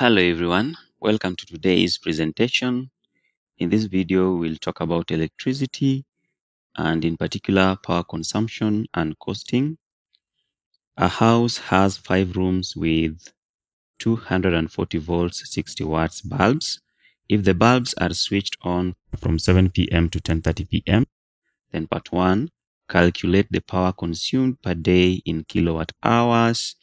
Hello everyone, welcome to today's presentation. In this video, we'll talk about electricity and in particular power consumption and costing. A house has five rooms with 240 volts 60 watts bulbs. If the bulbs are switched on from 7 p.m. to 10.30 p.m., then part 1, calculate the power consumed per day in kilowatt hours.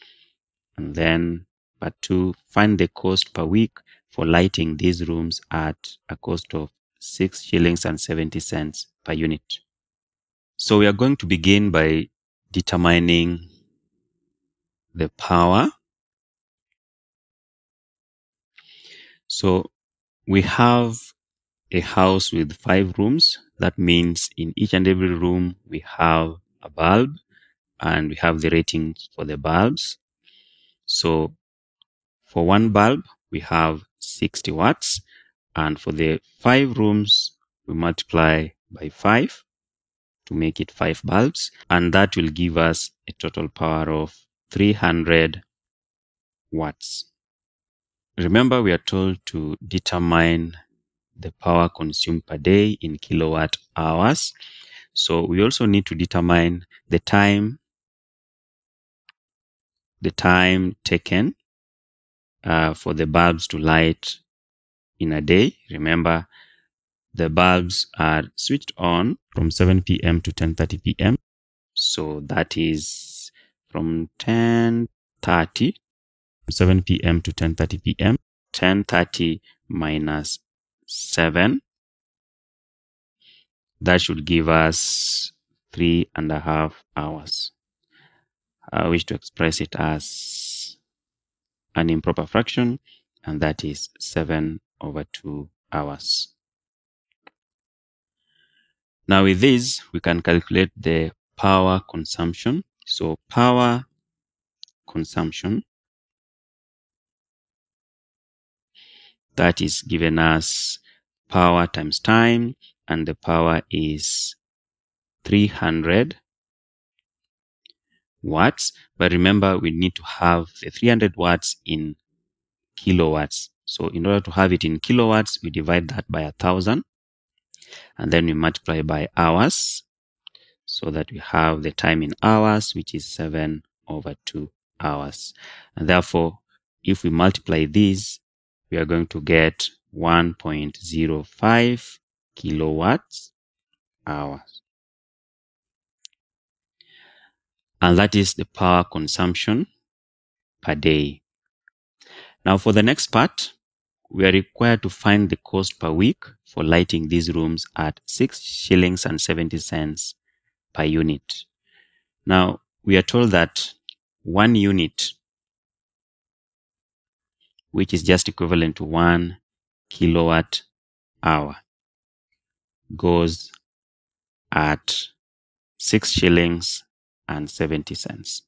And then part 2, find the cost per week for lighting these rooms at a cost of 6 shillings and 70 cents per unit. So we are going to begin by determining the power. So we have a house with five rooms. That means in each and every room we have a bulb and we have the ratings for the bulbs. So for one bulb, we have 60 watts. And for the five rooms, we multiply by five to make it five bulbs. And that will give us a total power of 300 watts. Remember, we are told to determine the power consumed per day in kilowatt hours. So we also need to determine the time, the time taken uh, for the bulbs to light in a day. Remember, the bulbs are switched on from 7 p.m. to 10:30 p.m. So that is from 10:30 7 p.m. to 10:30 p.m. 10:30 minus 7 that should give us three and a half hours. I wish to express it as an improper fraction, and that is 7 over 2 hours. Now with this, we can calculate the power consumption. So power consumption, that is given us power times time, and the power is 300 watts. But remember, we need to have the 300 watts in kilowatts. So in order to have it in kilowatts, we divide that by a thousand and then we multiply by hours so that we have the time in hours, which is seven over two hours. And therefore, if we multiply these, we are going to get 1.05 kilowatts hours. And that is the power consumption per day. Now for the next part, we are required to find the cost per week for lighting these rooms at 6 shillings and 70 cents per unit. Now we are told that one unit, which is just equivalent to one kilowatt hour, goes at 6 shillings and 70 cents.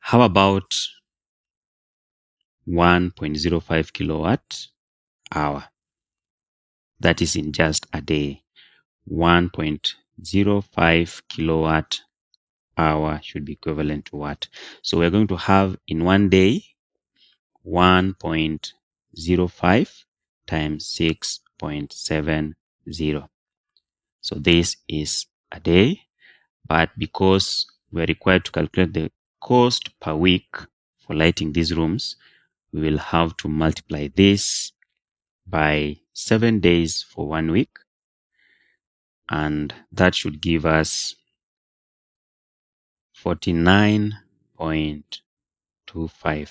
How about 1.05 kilowatt hour? That is in just a day. 1.05 kilowatt hour should be equivalent to what? So we're going to have in one day 1.05 times 6.70. So this is a day, but because we're required to calculate the cost per week for lighting these rooms, we will have to multiply this by seven days for one week. And that should give us 49.25.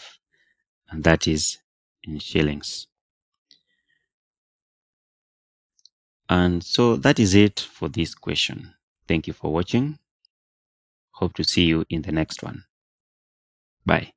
And that is in shillings. And so that is it for this question. Thank you for watching. Hope to see you in the next one. Bye.